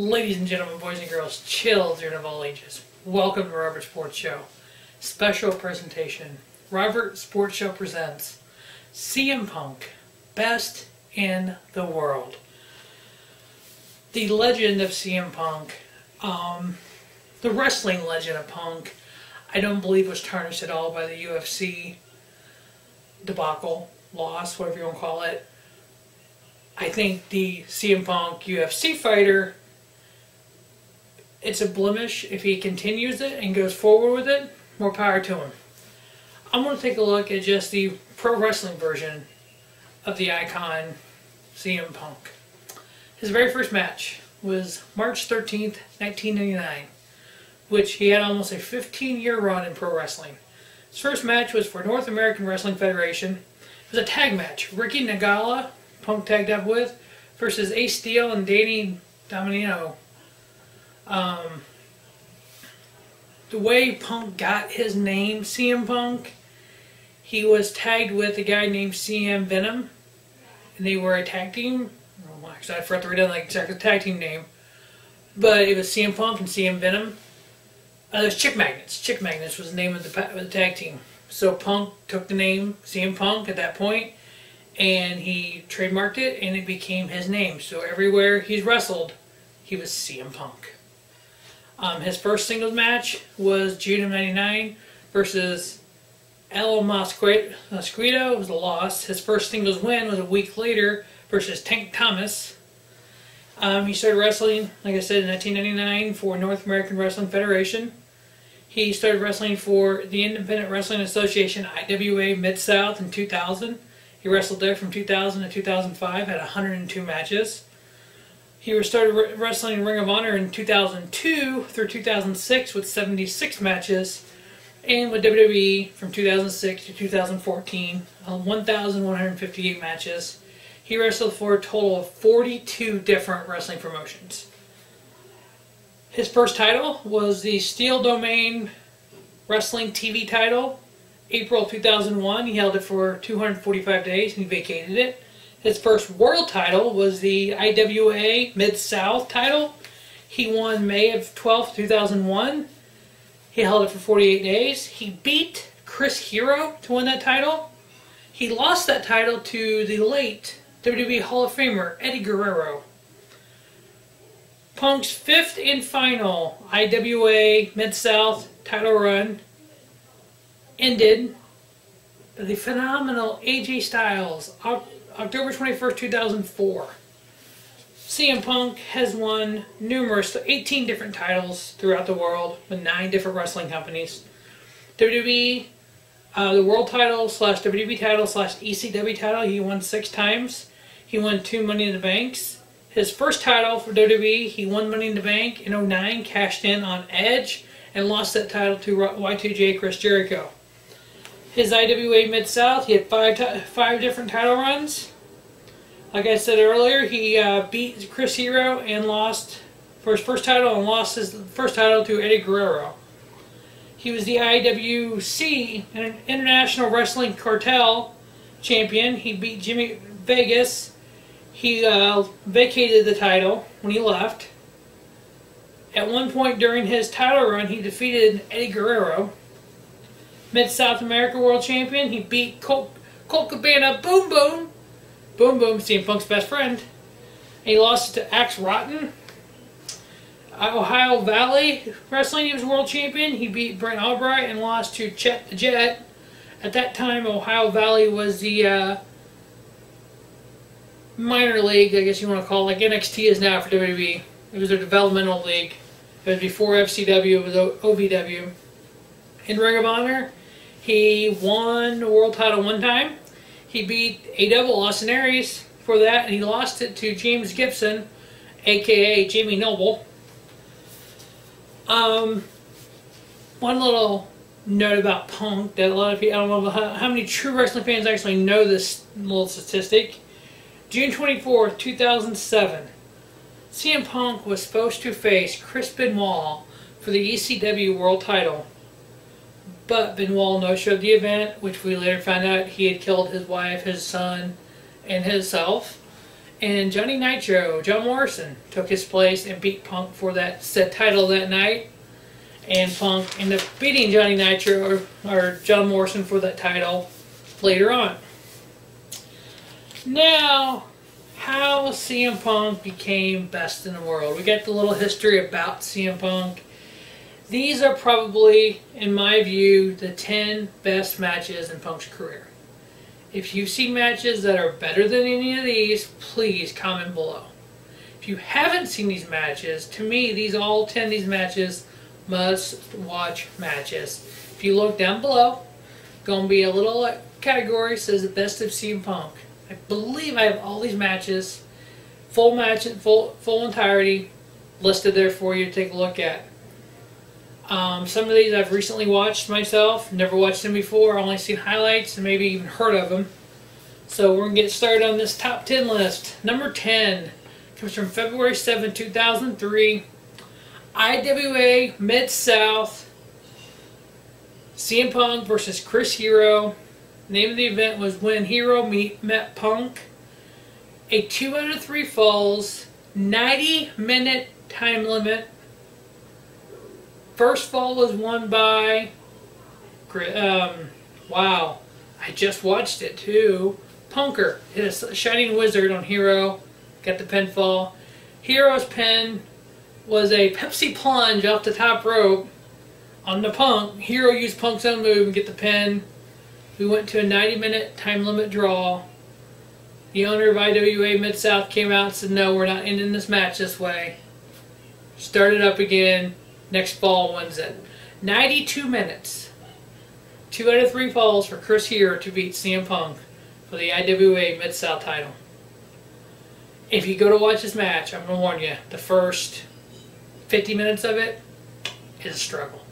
Ladies and gentlemen, boys and girls, children of all ages, welcome to Robert Sports Show. Special presentation. Robert Sports Show presents CM Punk, Best in the World. The legend of CM Punk, um, the wrestling legend of Punk, I don't believe was tarnished at all by the UFC debacle, loss, whatever you want to call it. I think the CM Punk UFC fighter, it's a blemish. If he continues it and goes forward with it, more power to him. I'm going to take a look at just the pro wrestling version of the icon CM Punk. His very first match was March 13th, 1999, which he had almost a 15 year run in pro wrestling. His first match was for North American Wrestling Federation. It was a tag match. Ricky Nagala Punk tagged up with versus Ace Steel and Danny Domino. Um, the way Punk got his name, CM Punk, he was tagged with a guy named CM Venom, and they were a tag team. Well, actually, I forgot to write down like exactly the tag team name, but it was CM Punk and CM Venom. Uh, there's Chick Magnets. Chick Magnets was the name of the, of the tag team. So Punk took the name CM Punk at that point and he trademarked it and it became his name. So everywhere he's wrestled, he was CM Punk. Um, his first singles match was June of 99 versus El Mosquito. It was a loss. His first singles win was a week later versus Tank Thomas. Um, he started wrestling, like I said, in 1999 for North American Wrestling Federation. He started wrestling for the Independent Wrestling Association, IWA Mid South, in 2000. He wrestled there from 2000 to 2005, had 102 matches. He started wrestling in Ring of Honor in 2002 through 2006 with 76 matches, and with WWE from 2006 to 2014, uh, 1,158 matches. He wrestled for a total of 42 different wrestling promotions. His first title was the Steel Domain Wrestling TV title April 2001, he held it for 245 days and he vacated it. His first world title was the IWA Mid-South title. He won May of 12, 2001. He held it for 48 days. He beat Chris Hero to win that title. He lost that title to the late WWE Hall of Famer Eddie Guerrero. Punk's fifth and final IWA Mid-South title run ended the phenomenal AJ Styles, October 21st, 2004. CM Punk has won numerous, 18 different titles throughout the world with nine different wrestling companies. WWE, uh, the world title slash WWE title slash ECW title, he won six times. He won two Money in the Banks. His first title for WWE, he won Money in the Bank in 09, cashed in on Edge, and lost that title to Y2J Chris Jericho his IWA Mid South. He had five five different title runs. Like I said earlier, he uh, beat Chris Hero and lost for his first title and lost his first title to Eddie Guerrero. He was the IWC and International Wrestling Cartel champion. He beat Jimmy Vegas. He uh, vacated the title when he left. At one point during his title run, he defeated Eddie Guerrero. Mid South America World Champion. He beat Colt, Colt Cabana Boom Boom. Boom Boom, CM Punk's best friend. And he lost to Axl Rotten. Uh, Ohio Valley Wrestling, he was world champion. He beat Brent Albright and lost to Chet the Jet. At that time, Ohio Valley was the uh, minor league, I guess you want to call it, like NXT is now for WWE. It was a developmental league. It was before FCW, it was OVW. In Ring of Honor, he won the world title one time. He beat a double Austin Aries for that, and he lost it to James Gibson, aka Jamie Noble. Um, one little note about Punk that a lot of people, I don't know how, how many true wrestling fans actually know this little statistic. June 24th, 2007, CM Punk was supposed to face Chris Benoit for the ECW World title. But Benoit no-showed the event, which we later found out he had killed his wife, his son, and himself. And Johnny Nitro, John Morrison, took his place and beat Punk for that title that night. And Punk ended up beating Johnny Nitro or, or John Morrison for that title later on. Now, how CM Punk became best in the world. We got the little history about CM Punk. These are probably, in my view, the 10 best matches in Punk's career. If you've seen matches that are better than any of these, please comment below. If you haven't seen these matches, to me, these all 10 of these matches must watch matches. If you look down below, going to be a little category says the best of CM Punk. I believe I have all these matches, full match, full full entirety, listed there for you to take a look at. Um, some of these I've recently watched myself, never watched them before, only seen highlights and maybe even heard of them. So we're going to get started on this top 10 list. Number 10 comes from February 7, 2003. IWA Mid-South CM Punk versus Chris Hero. name of the event was When Hero Meet Met Punk. A 2 out of 3 falls, 90 minute time limit First fall was won by, um, wow, I just watched it too. Punker hit a Shining Wizard on Hero, got the pinfall. Hero's pin was a Pepsi plunge off the top rope on the Punk. Hero used Punk's own move and get the pin. We went to a 90 minute time limit draw. The owner of IWA Mid South came out and said, No, we're not ending this match this way. Started up again. Next fall wins it. 92 minutes. Two out of three falls for Chris Hero to beat CM Punk for the IWA Mid-South title. If you go to watch this match, I'm going to warn you, the first 50 minutes of it is a struggle.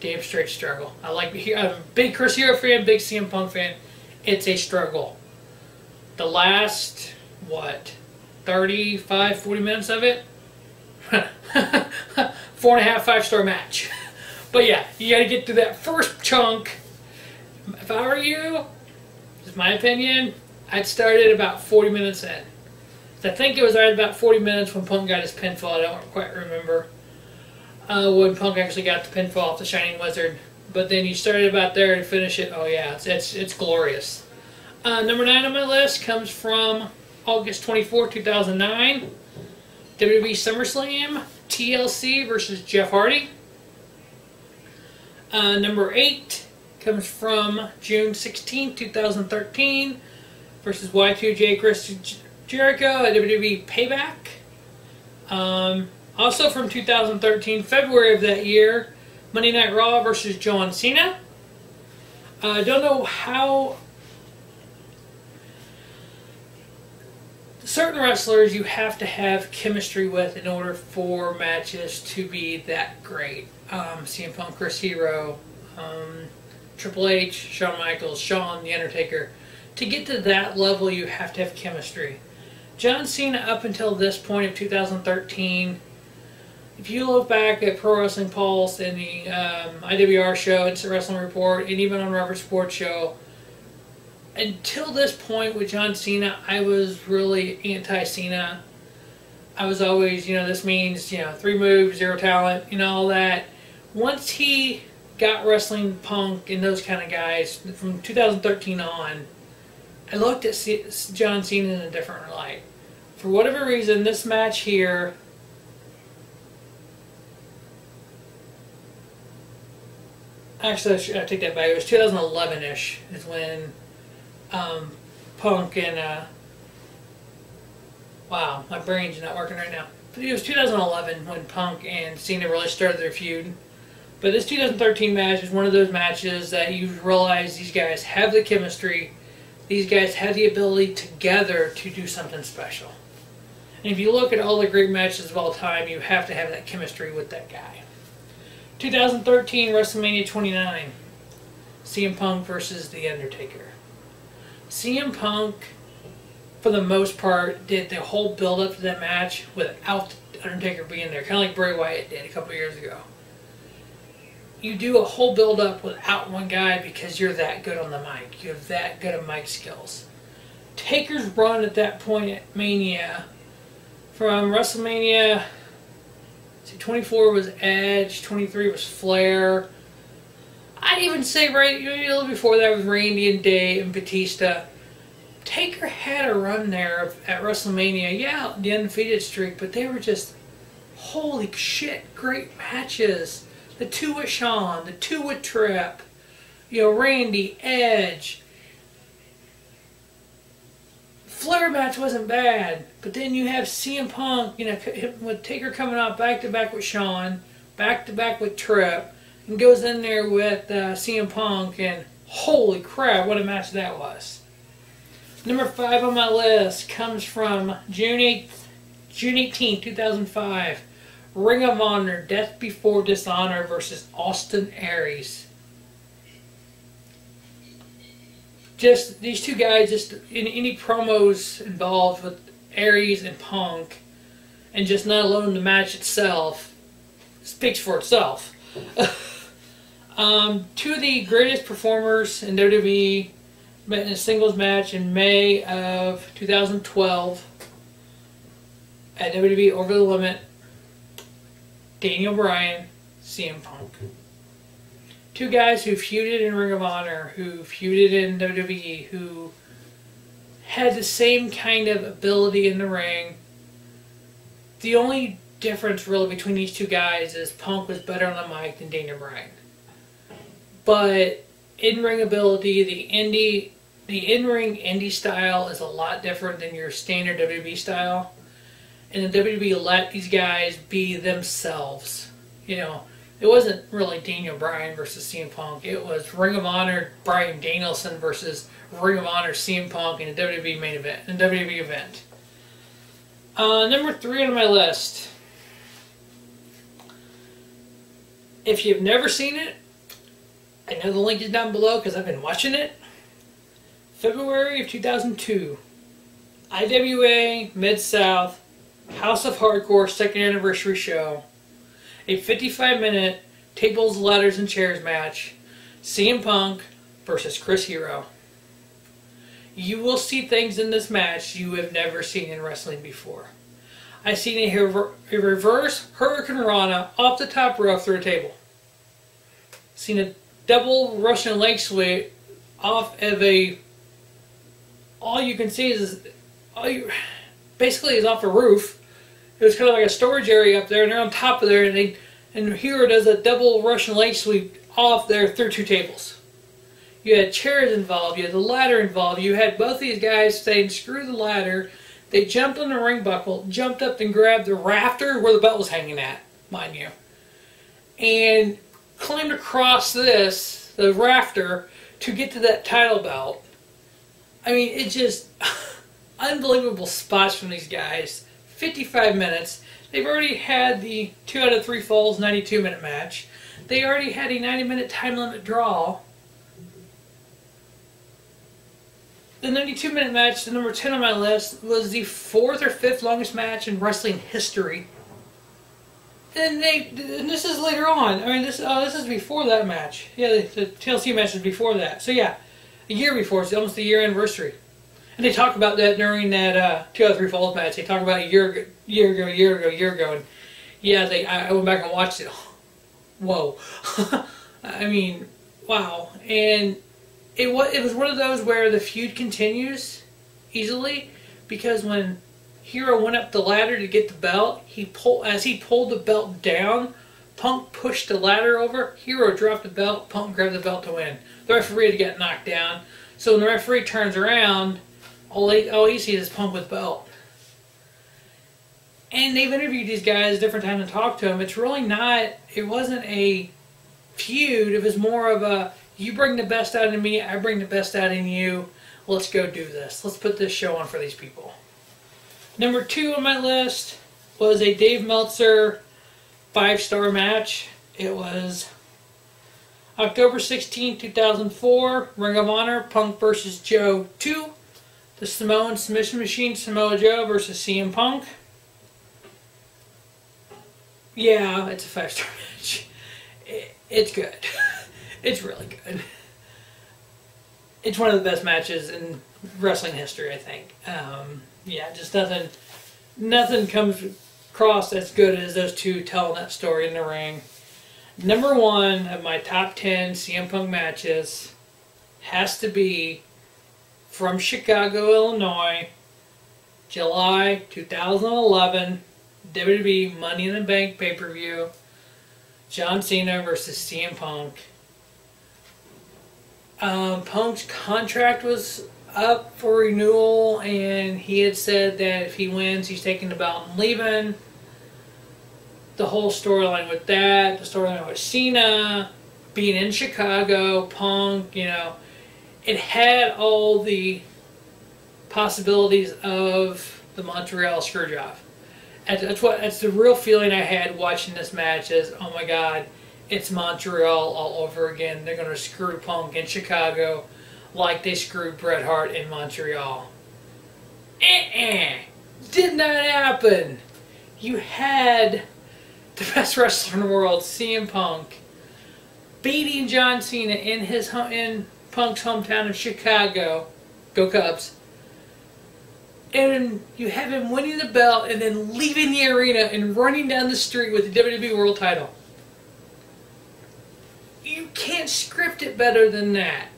Damn straight struggle. I like I'm a big Chris Hero fan, big CM Punk fan. It's a struggle. The last, what, 35, 40 minutes of it? four and a half, five star match. But yeah, you got to get through that first chunk. If I were you, is my opinion, I'd start about 40 minutes in. I think it was right about 40 minutes when Punk got his pinfall. I don't quite remember uh, when Punk actually got the pinfall off the Shining Wizard. But then you started about there to finish it. Oh yeah, it's it's, it's glorious. Uh, number nine on my list comes from August 24, 2009. WWE SummerSlam. TLC versus Jeff Hardy. Uh, number 8 comes from June 16, 2013 versus Y2J Chris Jericho at WWE Payback. Um, also from 2013, February of that year, Monday Night Raw versus John Cena. I uh, don't know how certain wrestlers you have to have chemistry with in order for matches to be that great. Um, CM Punk, Chris Hero, um, Triple H, Shawn Michaels, Shawn, The Undertaker. To get to that level, you have to have chemistry. John Cena, up until this point of 2013, if you look back at Pro Wrestling Pulse and the um, IWR show, Instant Wrestling Report, and even on Robert Sports Show, until this point with John Cena, I was really anti-Cena. I was always, you know, this means, you know, three moves, zero talent, you know, all that. Once he got wrestling Punk and those kind of guys from 2013 on, I looked at John Cena in a different light. For whatever reason, this match here actually I take that back. It was 2011-ish is when um, Punk and uh, wow, my brain's not working right now. But it was 2011 when Punk and Cena really started their feud. But this 2013 match is one of those matches that you realize these guys have the chemistry. These guys have the ability together to do something special. And if you look at all the great matches of all time, you have to have that chemistry with that guy. 2013 WrestleMania 29, CM Punk versus The Undertaker. CM Punk, for the most part, did the whole build up to that match without Undertaker being there, kind of like Bray Wyatt did a couple years ago. You do a whole build up without one guy because you're that good on the mic. You have that good of mic skills. Taker's run at that point at Mania, from WrestleMania, see, 24 was Edge, 23 was Flair. I'd even say right a little before that was Randy and Dave and Batista. Taker had a run there at WrestleMania. Yeah, the undefeated streak, but they were just holy shit, great matches. The two with Shawn, the two with Trip, you know, Randy, Edge. Flair match wasn't bad, but then you have CM Punk, you know, with Taker coming out back to back with Shawn, back to back with Trip, and goes in there with uh, CM Punk, and holy crap, what a match that was. Number five on my list comes from June 8th, June 18, 2005. Ring of Honor, Death Before Dishonor versus Austin Aries. Just these two guys, just in any promos involved with Aries and Punk, and just not alone the match itself, speaks for itself. um, two of the greatest performers in WWE met in a singles match in May of 2012 at WWE Over the Limit. Daniel Bryan, CM Punk. Two guys who feuded in Ring of Honor, who feuded in WWE, who had the same kind of ability in the ring. The only difference really between these two guys is Punk was better on the mic than Daniel Bryan. But in ring ability, the indie the in-ring indie style is a lot different than your standard WWE style. And the WWE let these guys be themselves. You know, it wasn't really Daniel Bryan versus CM Punk. It was Ring of Honor Bryan Danielson versus Ring of Honor CM Punk in a WWE main event, in a WWE event. Uh, number three on my list. If you've never seen it, I know the link is down below because I've been watching it. February of 2002, IWA Mid South House of Hardcore second anniversary show. A 55 minute tables, ladders, and chairs match. CM Punk versus Chris Hero. You will see things in this match you have never seen in wrestling before. I've seen a, a reverse hurricanrana off the top rope through a table. Seen a double Russian leg sweep off of a all you can see is all you basically is off a roof. It was kind of like a storage area up there, and they're on top of there, and they and Hero does a double Russian leg sweep off there through two tables. You had chairs involved, you had the ladder involved, you had both these guys saying screw the ladder. They jumped on the ring buckle, jumped up and grabbed the rafter where the belt was hanging at, mind you, and climbed across this, the rafter, to get to that title belt I mean, it just unbelievable spots from these guys. 55 minutes. They've already had the two out of three falls 92 minute match. They already had a 90 minute time limit draw. The 92 minute match, the number 10 on my list, was the fourth or fifth longest match in wrestling history. And they, and this is later on. I mean, this oh, this is before that match. Yeah, the, the TLC match is before that. So yeah, a year before. It's almost the year anniversary. And they talk about that during that uh, 203 Falls match. They talk about a year ago, year ago, year ago, year ago. And yeah, they I, I went back and watched it. Whoa. I mean, wow. And it was, it was one of those where the feud continues easily because when Hero went up the ladder to get the belt, he pulled as he pulled the belt down, Punk pushed the ladder over, Hero dropped the belt, Punk grabbed the belt to win. The referee had get knocked down. So when the referee turns around, all he, all he sees is Punk with belt. And they've interviewed these guys different times and talked to them. It's really not, it wasn't a feud. It was more of a, you bring the best out of me, I bring the best out in you. Let's go do this. Let's put this show on for these people. Number two on my list was a Dave Meltzer five-star match. It was October 16, 2004, Ring of Honor, Punk versus Joe 2. The Samoan Submission Machine, Samoa Joe versus CM Punk. Yeah, it's a five-star match. it's good. it's really good. it's one of the best matches in wrestling history. I think. Um, yeah, just nothing, nothing comes across as good as those two telling that story in the ring. Number one of my top ten CM Punk matches has to be from Chicago, Illinois, July 2011, WWE Money in the Bank pay per view. John Cena versus CM Punk. Um, Punk's contract was up for renewal, and he had said that if he wins, he's taking the belt and leaving. The whole storyline with that, the storyline with Cena, being in Chicago, Punk, you know, it had all the possibilities of the Montreal Screwjob. That's what that's the real feeling I had watching this match is oh my god, it's Montreal all over again. They're gonna screw Punk in Chicago like they screwed Bret Hart in Montreal. Eh-eh. Did not that happen. You had the best wrestler in the world, CM Punk, beating John Cena in his in Punk's hometown of Chicago. Go Cubs. And you have him winning the belt and then leaving the arena and running down the street with the WWE World title. You can't script it better than that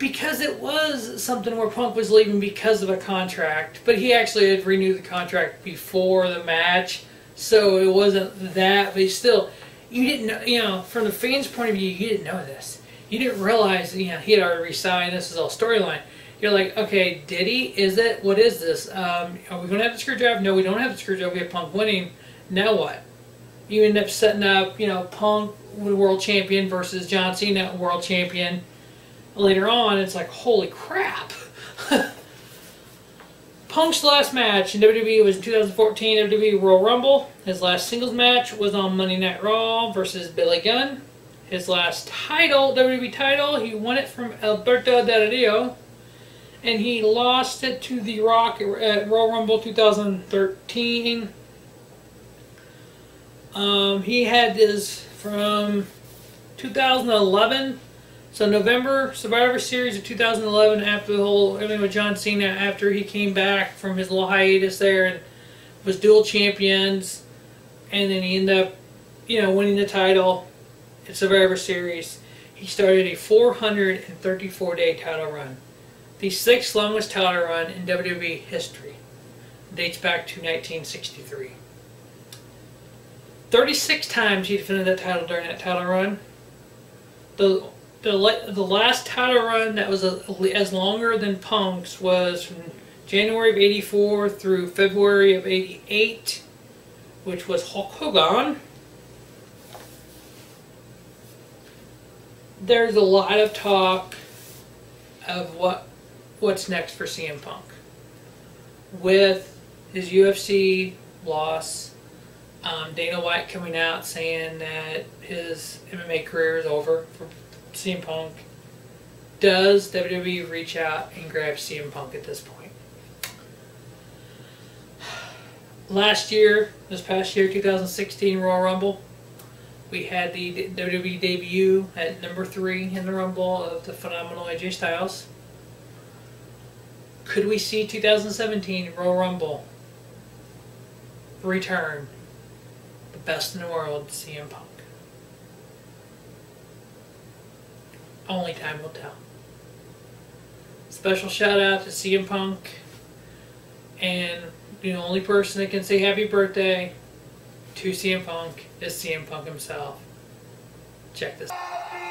because it was something where Punk was leaving because of a contract, but he actually had renewed the contract before the match, so it wasn't that. But still, you didn't know, you know, from the fans' point of view, you didn't know this. You didn't realize, you know, he had already resigned. This is all storyline. You're like, okay, did he? Is it? What is this? Um, are we going to have the screwdriver? No, we don't have the screwdriver. We have Punk winning. Now what? You end up setting up, you know, Punk world champion versus John Cena world champion later on, it's like, holy crap. Punk's last match in WWE was in 2014 WWE Royal Rumble. His last singles match was on Monday Night Raw versus Billy Gunn. His last title, WWE title, he won it from Alberto Del Rio. And he lost it to The Rock at Royal Rumble 2013. Um, he had this from 2011 so November Survivor Series of 2011, after the whole everything with John Cena, after he came back from his little hiatus there and was dual champions, and then he ended up, you know, winning the title at Survivor Series. He started a 434 day title run, the sixth longest title run in WWE history. Dates back to 1963. 36 times he defended that title during that title run. The the the last title run that was a, as longer than Punk's was from January of '84 through February of '88, which was Hulk Hogan. There's a lot of talk of what what's next for CM Punk with his UFC loss. Um, Dana White coming out saying that his MMA career is over for CM Punk. Does WWE reach out and grab CM Punk at this point? Last year, this past year, 2016 Royal Rumble, we had the WWE debut at number three in the Rumble of the phenomenal AJ Styles. Could we see 2017 Royal Rumble return the best in the world, CM Punk? Only time will tell. Special shout out to CM Punk. And the only person that can say happy birthday to CM Punk is CM Punk himself. Check this out.